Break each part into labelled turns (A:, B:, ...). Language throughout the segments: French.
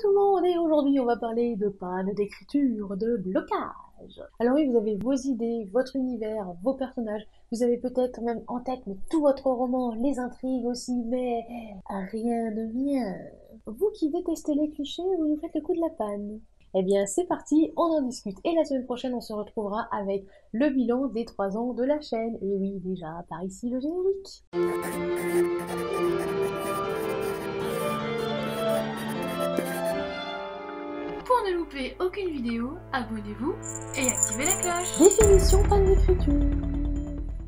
A: tout le monde et aujourd'hui on va parler de panne d'écriture, de blocage. Alors oui, vous avez vos idées, votre univers, vos personnages, vous avez peut-être même en tête tout votre roman, les intrigues aussi, mais rien ne vient. Vous qui détestez les clichés, vous nous faites le coup de la panne. Eh bien c'est parti, on en discute et la semaine prochaine on se retrouvera avec le bilan des 3 ans de la chaîne. Et oui déjà, par ici le générique.
B: Pour ne louper aucune vidéo, abonnez-vous et activez la cloche.
A: Définition panne d'écriture.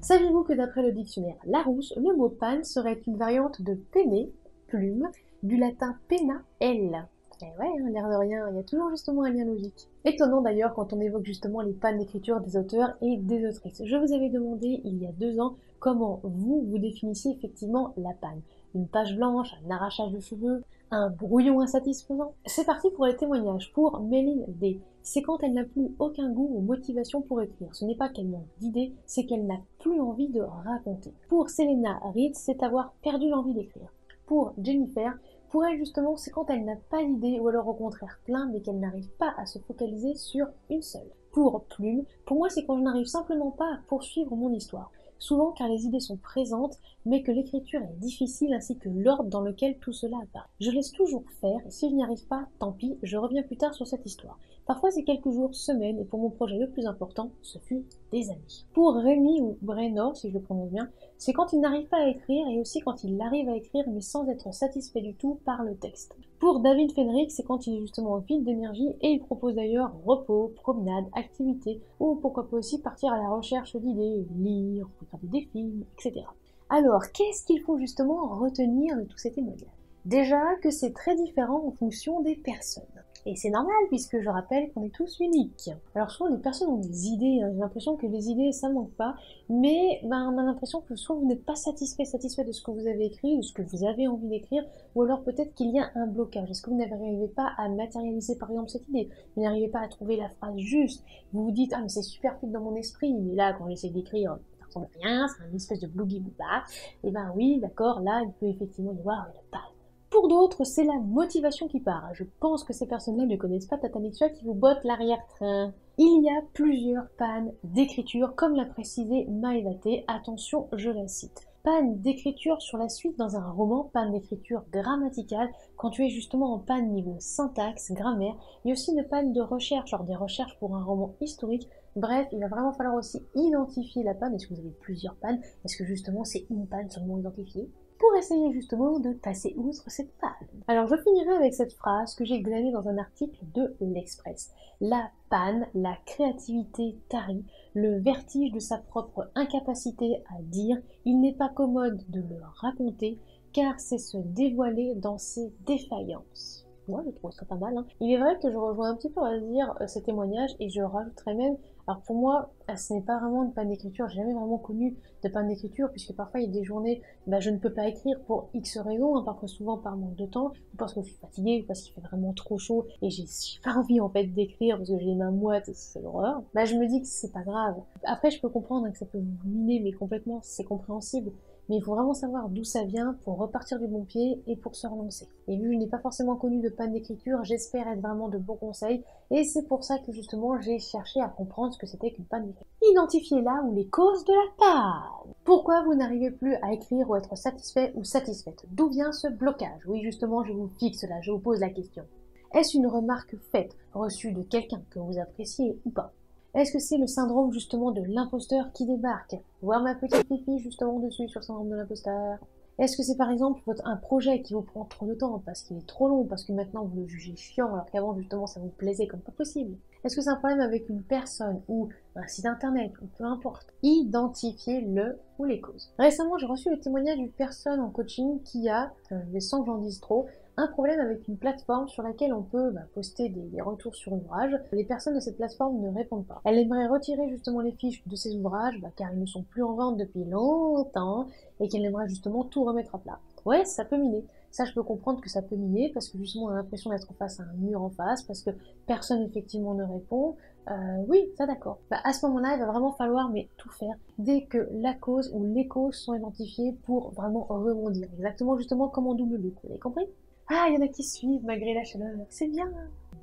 A: Saviez-vous que d'après le dictionnaire Larousse, le mot panne serait une variante de pene, plume, du latin pena, L. Eh ouais, hein, l'air de rien, il y a toujours justement un lien logique. Étonnant d'ailleurs quand on évoque justement les pannes d'écriture des auteurs et des autrices. Je vous avais demandé il y a deux ans comment vous, vous définissiez effectivement la panne. Une page blanche, un arrachage de cheveux, un brouillon insatisfaisant. C'est parti pour les témoignages. Pour Méline D. C'est quand elle n'a plus aucun goût ou motivation pour écrire. Ce n'est pas qu'elle manque d'idées, c'est qu'elle n'a plus envie de raconter. Pour Selena Reed, c'est avoir perdu l'envie d'écrire. Pour Jennifer, pour elle justement, c'est quand elle n'a pas d'idée ou alors au contraire plein mais qu'elle n'arrive pas à se focaliser sur une seule. Pour Plume, pour moi c'est quand je n'arrive simplement pas à poursuivre mon histoire souvent car les idées sont présentes, mais que l'écriture est difficile ainsi que l'ordre dans lequel tout cela apparaît. Je laisse toujours faire, si je n'y arrive pas, tant pis, je reviens plus tard sur cette histoire. Parfois c'est quelques jours, semaines, et pour mon projet le plus important, ce fut des années. Pour Rémi ou Breno, si je le prononce bien, c'est quand il n'arrive pas à écrire et aussi quand il arrive à écrire mais sans être satisfait du tout par le texte. Pour David Fenrick, c'est quand il est justement vide d'énergie et il propose d'ailleurs repos, promenade, activité ou pourquoi pas aussi partir à la recherche d'idées, lire, regarder des films, etc. Alors, qu'est-ce qu'il faut justement retenir de tous ces témoignages? Déjà que c'est très différent en fonction des personnes. Et c'est normal puisque je rappelle qu'on est tous uniques. Alors souvent les personnes ont des idées, hein. j'ai l'impression que les idées ça manque pas, mais ben, on a l'impression que soit vous n'êtes pas satisfait, satisfait de ce que vous avez écrit, de ce que vous avez envie d'écrire, ou alors peut-être qu'il y a un blocage. Est-ce que vous n'arrivez pas à matérialiser par exemple cette idée? Vous n'arrivez pas à trouver la phrase juste Vous vous dites ah mais c'est super vite dans mon esprit, mais là quand j'essaie d'écrire ça ressemble à rien, c'est une espèce de blougi bouba. Et eh ben oui, d'accord, là il peut effectivement y avoir une panne. Pour d'autres, c'est la motivation qui part. Je pense que ces personnes-là ne connaissent pas Tata qui vous botte l'arrière-train. Il y a plusieurs pannes d'écriture, comme l'a précisé Maëvate. Attention, je la cite. Panne d'écriture sur la suite dans un roman, panne d'écriture grammaticale, quand tu es justement en panne niveau syntaxe, grammaire. A aussi une panne de recherche, genre des recherches pour un roman historique. Bref, il va vraiment falloir aussi identifier la panne. Est-ce que vous avez plusieurs pannes? Est-ce que justement c'est une panne seulement identifiée? Pour essayer justement de passer outre cette panne. Alors je finirai avec cette phrase que j'ai glanée dans un article de l'Express. La panne, la créativité tarie, le vertige de sa propre incapacité à dire, il n'est pas commode de le raconter, car c'est se dévoiler dans ses défaillances. Moi, je trouve ça pas mal. Hein. Il est vrai que je rejoins un petit peu à dire euh, ces témoignages et je rajouterais même alors pour moi, euh, ce n'est pas vraiment une panne d'écriture, j'ai jamais vraiment connu de panne d'écriture, puisque parfois il y a des journées, bah, je ne peux pas écrire pour X raisons, hein, parfois souvent par manque de temps, ou parce que je suis fatiguée, ou parce qu'il fait vraiment trop chaud, et j'ai pas envie en fait d'écrire parce que j'ai les mains moites, c'est l'horreur, bah je me dis que c'est pas grave. Après je peux comprendre hein, que ça peut vous miner, mais complètement, c'est compréhensible mais il faut vraiment savoir d'où ça vient pour repartir du bon pied et pour se relancer. Et vu que je n'ai pas forcément connu de panne d'écriture, j'espère être vraiment de bons conseils, et c'est pour ça que justement j'ai cherché à comprendre ce que c'était qu'une panne d'écriture. Identifiez là où les causes de la panne. Pourquoi vous n'arrivez plus à écrire ou être satisfait ou satisfaite? D'où vient ce blocage? Oui justement je vous fixe là, je vous pose la question. Est-ce une remarque faite, reçue de quelqu'un que vous appréciez ou pas? Est-ce que c'est le syndrome justement de l'imposteur qui débarque Voir ma petite pipi justement dessus sur le syndrome de l'imposteur Est-ce que c'est par exemple un projet qui vous prend trop de temps parce qu'il est trop long, parce que maintenant vous le jugez chiant alors qu'avant justement ça vous plaisait comme pas possible Est-ce que c'est un problème avec une personne ou un site internet ou peu importe Identifiez le ou les causes. Récemment j'ai reçu le témoignage d'une personne en coaching qui a, euh, je sens que j'en dise trop, un problème avec une plateforme sur laquelle on peut bah, poster des, retours sur ouvrages. Les personnes de cette plateforme ne répondent pas. Elle aimerait retirer justement les fiches de ces ouvrages bah, car ils ne sont plus en vente depuis longtemps et qu'elle aimerait justement tout remettre à plat. Ouais, ça peut miner. Ça, je peux comprendre que ça peut miner parce que justement on a l'impression d'être face à un mur en face parce que personne effectivement ne répond. Euh, oui, ça d'accord. Bah, à ce moment-là, il va vraiment falloir mais tout faire dès que la cause ou les causes sont identifiées pour vraiment rebondir. Exactement justement comme en double loop. Vous avez compris? Ah, il y en a qui suivent malgré la chaleur, c'est bien.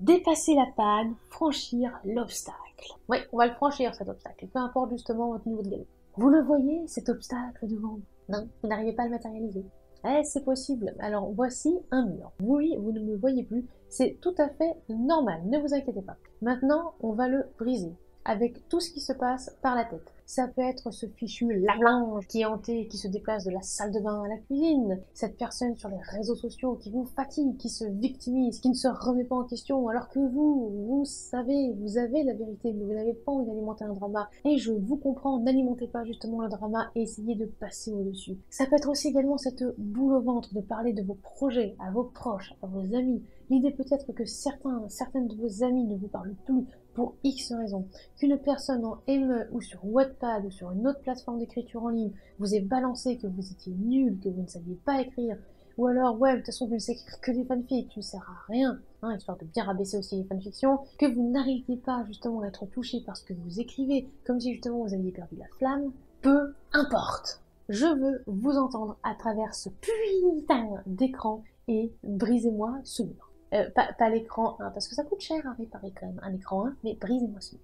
A: Dépasser la panne, franchir l'obstacle. Oui, on va le franchir cet obstacle, peu importe justement votre niveau de galop. Vous le voyez, cet obstacle devant vous Non, vous n'arrivez pas à le matérialiser. Eh, c'est possible. Alors voici un mur. Oui, vous ne me voyez plus. C'est tout à fait normal, ne vous inquiétez pas. Maintenant, on va le briser avec tout ce qui se passe par la tête. Ça peut être ce fichu lave qui est hanté, qui se déplace de la salle de bain à la cuisine, cette personne sur les réseaux sociaux qui vous fatigue, qui se victimise, qui ne se remet pas en question, alors que vous, vous savez, vous avez la vérité, vous n'avez pas envie d'alimenter un drama. Et je vous comprends, n'alimentez pas justement le drama et essayez de passer au-dessus. Ça peut être aussi également cette boule au ventre de parler de vos projets à vos proches, à vos amis. L'idée peut-être que certains, certaines de vos amis ne vous parlent plus, pour X raisons, qu'une personne en ME ou sur Wattpad ou sur une autre plateforme d'écriture en ligne vous ait balancé que vous étiez nul, que vous ne saviez pas écrire, ou alors, ouais, de toute façon, vous ne savez écrire que des fanfics, tu ne sers à rien, hein, histoire de bien rabaisser aussi les fanfictions, que vous n'arrivez pas justement à être touché parce que vous écrivez, comme si justement vous aviez perdu la flamme, peu importe. Je veux vous entendre à travers ce putain d'écran et brisez-moi ce mur. Euh, pas, l'écran 1, parce que ça coûte cher à réparer quand même un écran 1, mais brisez-moi celui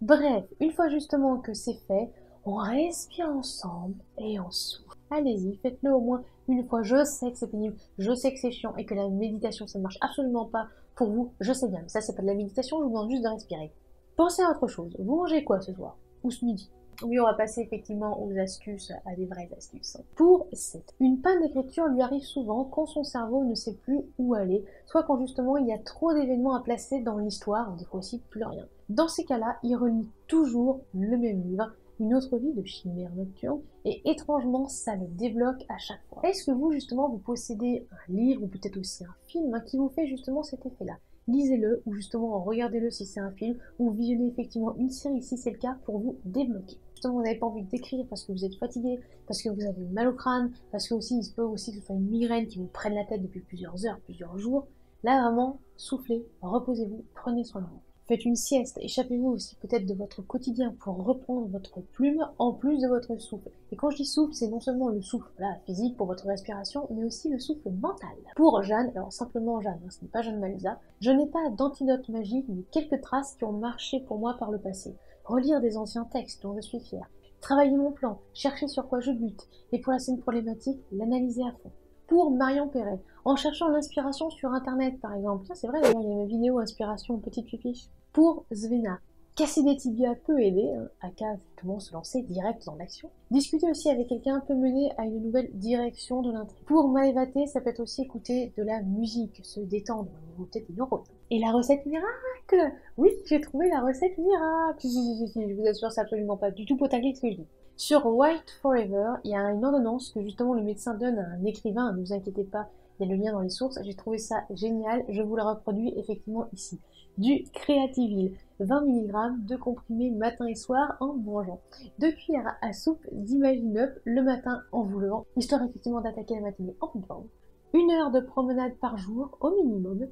A: Bref, une fois justement que c'est fait, on respire ensemble et on souffle. Allez-y, faites-le au moins une fois. Je sais que c'est pénible, je sais que c'est chiant et que la méditation ça ne marche absolument pas pour vous, je sais bien, mais ça c'est pas de la méditation, je vous demande juste de respirer. Pensez à autre chose. Vous mangez quoi ce soir? Ou ce midi? Oui, on va passer effectivement aux astuces, à des vraies astuces. Pour 7. Une panne d'écriture lui arrive souvent quand son cerveau ne sait plus où aller, soit quand justement il y a trop d'événements à placer dans l'histoire, des fois aussi plus rien. Dans ces cas-là, il relit toujours le même livre, une autre vie de chimère nocturne, et étrangement, ça le débloque à chaque fois. Est-ce que vous, justement, vous possédez un livre, ou peut-être aussi un film, hein, qui vous fait justement cet effet-là? Lisez-le ou justement regardez-le si c'est un film ou visionnez effectivement une série si c'est le cas pour vous débloquer. Justement, vous n'avez pas envie d'écrire parce que vous êtes fatigué, parce que vous avez mal au crâne, parce que aussi il se peut aussi que ce soit une migraine qui vous prenne la tête depuis plusieurs heures, plusieurs jours. Là vraiment, soufflez, reposez-vous, prenez soin de vous. Faites une sieste, échappez-vous aussi peut-être de votre quotidien pour reprendre votre plume en plus de votre souffle. Et quand je dis souffle, c'est non seulement le souffle physique pour votre respiration, mais aussi le souffle mental. Pour Jeanne, alors simplement Jeanne, hein, ce n'est pas Jeanne Malusa, je n'ai pas d'antidote magique, mais quelques traces qui ont marché pour moi par le passé. Relire des anciens textes dont je suis fière. Travailler mon plan, chercher sur quoi je bute, et pour la scène problématique, l'analyser à fond pour Marion Perret, en cherchant l'inspiration sur internet par exemple. c'est vrai d'ailleurs, il y a une vidéo inspiration petite fiche. Pour Zvena, casser des tibias peut aider, hein, à cas justement se lancer direct dans l'action. Discuter aussi avec quelqu'un peut mener à une nouvelle direction de l'intrigue. Pour Maëvaté, ça peut être aussi écouter de la musique, se détendre au niveau peut-être des neurones. Et la recette miracle Oui, j'ai trouvé la recette miracle Je vous assure, c'est absolument pas du tout potaglier ce que je dis. Sur White Forever, il y a une ordonnance que justement le médecin donne à un écrivain, ne vous inquiétez pas, il y a le lien dans les sources, j'ai trouvé ça génial, je vous le reproduis effectivement ici. Du Creativil, 20 mg de comprimé matin et soir en mangeant. Deux cuillères à soupe d'Imagine le matin en vous levant, histoire effectivement d'attaquer la matinée en pleine forme. Une heure de promenade par jour au minimum.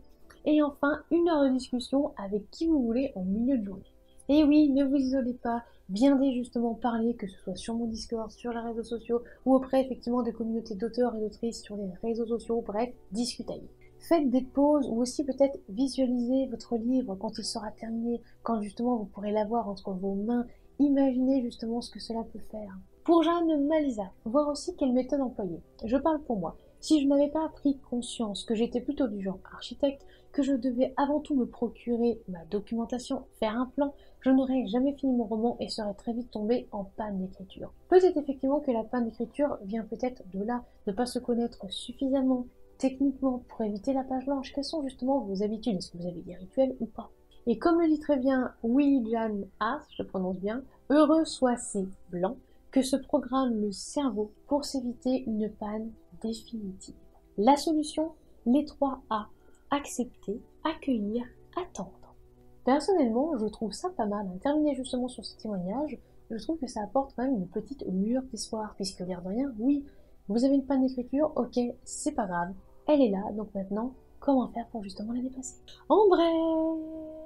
A: Et enfin, une heure de discussion avec qui vous voulez en milieu de journée. Et oui, ne vous isolez pas, viendez justement parler, que ce soit sur mon Discord, sur les réseaux sociaux, ou auprès effectivement des communautés d'auteurs et d'autrices sur les réseaux sociaux, bref, discutez. Faites des pauses ou aussi peut-être visualisez votre livre quand il sera terminé, quand justement vous pourrez l'avoir entre vos mains. Imaginez justement ce que cela peut faire. Pour Jeanne Malisa, voir aussi quelle méthode employer. Je parle pour moi. Si je n'avais pas pris conscience que j'étais plutôt du genre architecte, que je devais avant tout me procurer ma documentation, faire un plan, je n'aurais jamais fini mon roman et serais très vite tombé en panne d'écriture. Peut-être effectivement que la panne d'écriture vient peut-être de là, de ne pas se connaître suffisamment techniquement pour éviter la page blanche. Quelles sont justement vos habitudes? Est-ce que vous avez des rituels ou pas? Et comme le dit très bien William A, je prononce bien, heureux soit ces blancs que se programme le cerveau pour s'éviter une panne définitive? La solution, les trois A. Accepter, accueillir, attendre. Personnellement, je trouve ça pas mal. Terminer justement sur ce témoignage, je trouve que ça apporte quand même une petite mûre d'espoir, puisque l'air de rien, oui, vous avez une panne d'écriture, ok, c'est pas grave, elle est là, donc maintenant, comment faire pour justement la dépasser? En bref,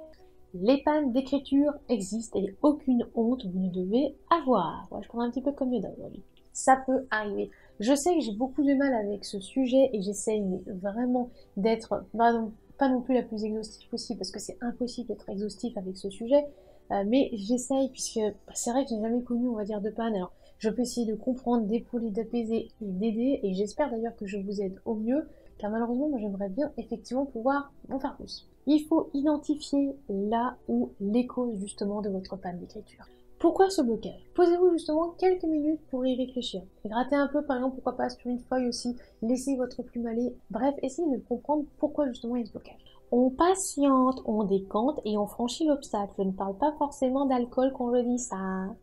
A: les pannes d'écriture existent et aucune honte vous ne devez avoir. je prends un petit peu comme les aujourd'hui. Ça peut arriver. Je sais que j'ai beaucoup de mal avec ce sujet et j'essaye vraiment d'être pas non plus la plus exhaustive possible parce que c'est impossible d'être exhaustif avec ce sujet. Euh, mais j'essaye puisque bah, c'est vrai que j'ai jamais connu, on va dire, de panne. Je peux essayer de comprendre, d'épauler, d'apaiser et d'aider. Et j'espère d'ailleurs que je vous aide au mieux. Car malheureusement, moi j'aimerais bien effectivement pouvoir en faire plus. Il faut identifier là où les causes justement de votre panne d'écriture. Pourquoi ce blocage? Posez-vous justement quelques minutes pour y réfléchir. Grattez un peu, par exemple, pourquoi pas sur une feuille aussi, laissez votre plume aller. Bref, essayez de comprendre pourquoi justement il y a ce blocage. On patiente, on décante et on franchit l'obstacle. Je ne parle pas forcément d'alcool quand je dis ça.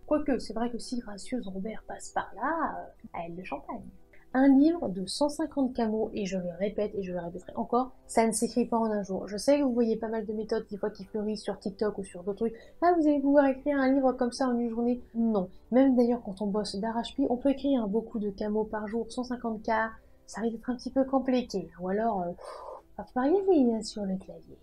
A: Quoique, c'est vrai que si Gracieuse Robert passe par là, euh, elle le champagne. Un livre de 150 camos, et je le répète et je le répéterai encore, ça ne s'écrit pas en un jour. Je sais que vous voyez pas mal de méthodes des fois qui fleurissent sur TikTok ou sur d'autres trucs. Ah, vous allez pouvoir écrire un livre comme ça en une journée? Non. Même d'ailleurs quand on bosse d'arrache-pied, on peut écrire beaucoup de camos par jour, 150 k ça risque d'être un petit peu compliqué. Ou alors, euh, va falloir y aller sur le clavier.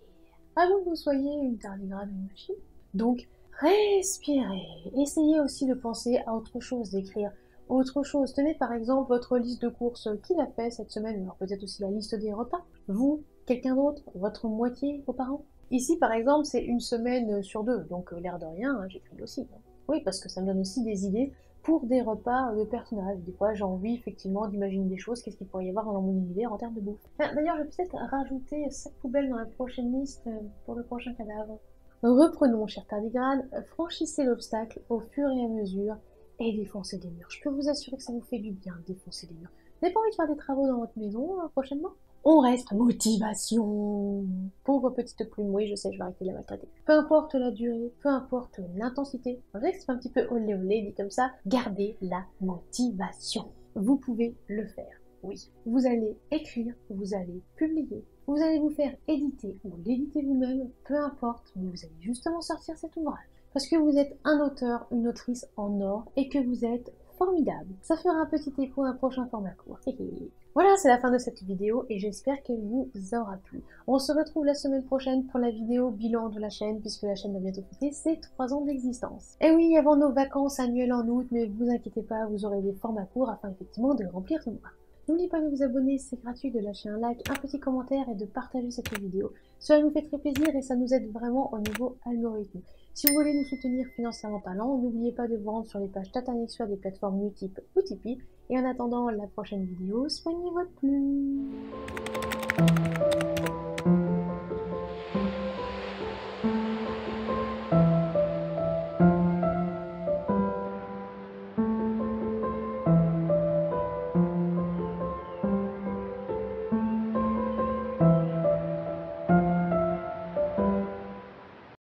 A: Avant que vous soyez une tardigrade une machine. Donc, respirez. Essayez aussi de penser à autre chose, d'écrire autre chose. Tenez par exemple votre liste de courses. Qui l'a fait cette semaine Alors peut-être aussi la liste des repas. Vous, quelqu'un d'autre, votre moitié, vos parents. Ici par exemple c'est une semaine sur deux, donc euh, l'air de rien, hein, j'écris aussi. Hein. Oui, parce que ça me donne aussi des idées pour des repas de personnages. Des fois j'ai envie effectivement d'imaginer des choses, qu'est-ce qu'il pourrait y avoir dans mon univers en termes de bouffe? D'ailleurs je vais peut-être rajouter cette poubelle dans la prochaine liste euh, pour le prochain cadavre. Reprenons, cher tardigrade, franchissez l'obstacle au fur et à mesure et défoncer des murs. Je peux vous assurer que ça vous fait du bien défoncer des murs. Vous n'avez pas envie de faire des travaux dans votre maison euh, prochainement? On reste motivation. Pauvre petite plume, oui, je sais, je vais arrêter de la maltraiter. Peu importe la durée, peu importe l'intensité. Vous savez que c'est un petit peu olé olé dit comme ça. Gardez la motivation. Vous pouvez le faire. Oui. Vous allez écrire, vous allez publier, vous allez vous faire éditer ou l'éditer vous-même, peu importe, mais vous allez justement sortir cet ouvrage parce que vous êtes un auteur, une autrice en or et que vous êtes formidable. Ça fera un petit écho à un prochain format court. voilà, c'est la fin de cette vidéo et j'espère qu'elle vous aura plu. On se retrouve la semaine prochaine pour la vidéo bilan de la chaîne puisque la chaîne va bientôt fêter ses 3 ans d'existence. Et oui, avant nos vacances annuelles en août, mais vous inquiétez pas, vous aurez des formats courts afin effectivement de remplir ce mois. N'oubliez pas de vous abonner, c'est gratuit, de lâcher un like, un petit commentaire et de partager cette vidéo. Cela nous fait très plaisir et ça nous aide vraiment au niveau algorithme. Si vous voulez nous soutenir financièrement parlant, n'oubliez pas de vous rendre sur les pages Tatanix des plateformes Utip ou Tipeee. Et en attendant la prochaine vidéo, soignez votre plume